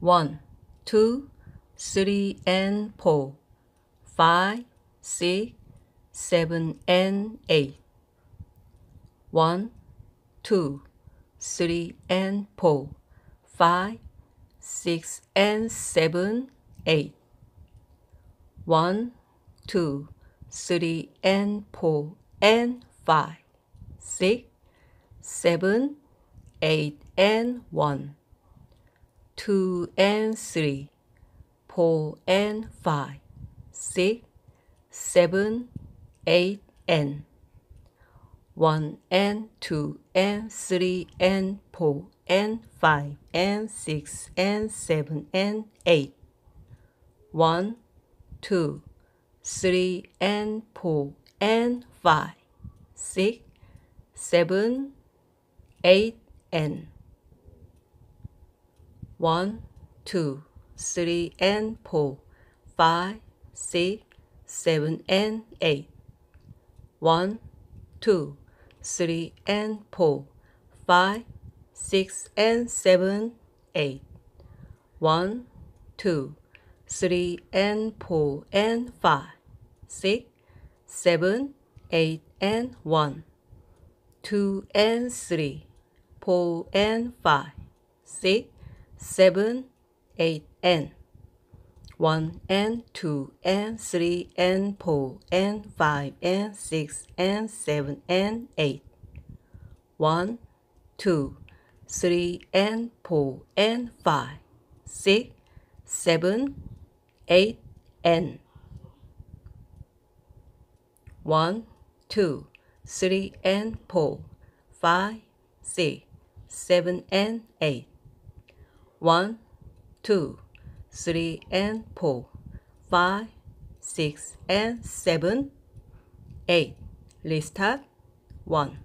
one, two, three, and four, five, six, seven, and eight. One, two, three, and four, five, six, and seven, eight. One, two, three, and four, and five, six, seven, eight, and one. Two and three, four and five, six, seven, eight, and one and two and three and four and five and six and seven and eight. One, two, three and four and five, six, seven, eight, and one, two, three, and four, five, six, seven, and eight. One, two, three, and four, five, six, and seven, eight. One, two, three, and four, and five, six, seven, eight, and one. Two and three, four and five, six, seven, eight, and one and two and three and four and five and six and seven and eight. One, two, three and four and five, six, seven, eight, and one, two, three and four, five, six, seven and eight. One, two, three and 4, 5, 6 and seven, eight. Restart. One.